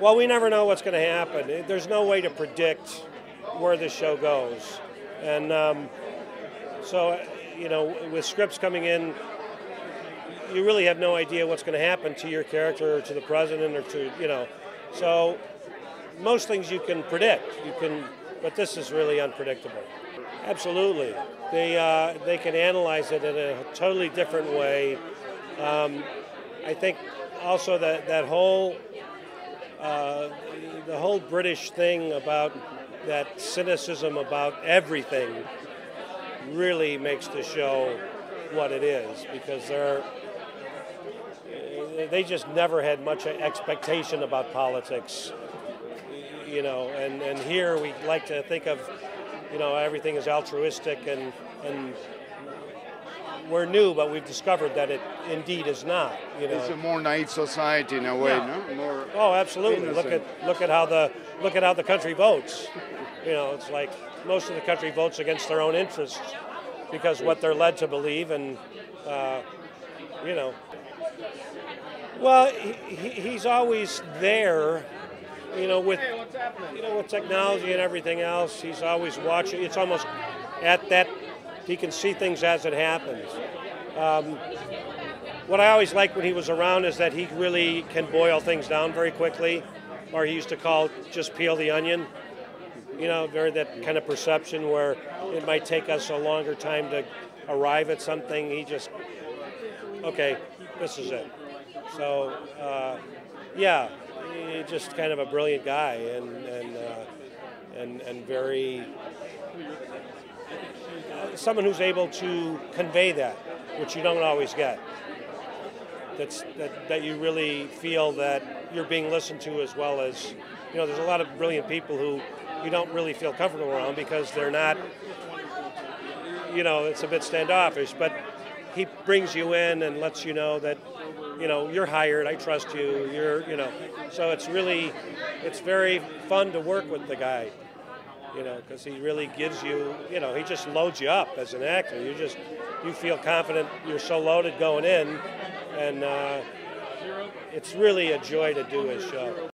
Well, we never know what's going to happen. There's no way to predict where this show goes. And um, so, you know, with scripts coming in, you really have no idea what's going to happen to your character or to the president or to, you know. So, most things you can predict. You can, but this is really unpredictable. Absolutely. They, uh, they can analyze it in a totally different way. Um, I think also that, that whole uh, the whole British thing about that cynicism about everything really makes the show what it is because they're they just never had much expectation about politics you know and, and here we like to think of you know everything is altruistic and and we're new, but we've discovered that it indeed is not. You know, it's a more naive society in a way, yeah. no? More oh, absolutely. Innocent. Look at look at how the look at how the country votes. You know, it's like most of the country votes against their own interests because what they're led to believe, and uh, you know, well, he, he's always there. You know, with you know with technology and everything else, he's always watching. It's almost at that he can see things as it happens. Um, what I always liked when he was around is that he really can boil things down very quickly, or he used to call just peel the onion. You know, very that kind of perception where it might take us a longer time to arrive at something. He just, okay, this is it. So, uh, yeah, he's just kind of a brilliant guy and and uh, and, and very someone who's able to convey that, which you don't always get. That's that, that you really feel that you're being listened to as well as you know. There's a lot of brilliant people who you don't really feel comfortable around because they're not. You know, it's a bit standoffish, but he brings you in and lets you know that you know you're hired i trust you you're you know so it's really it's very fun to work with the guy you know, because he really gives you, you know, he just loads you up as an actor. You just, you feel confident. You're so loaded going in, and uh, it's really a joy to do his show.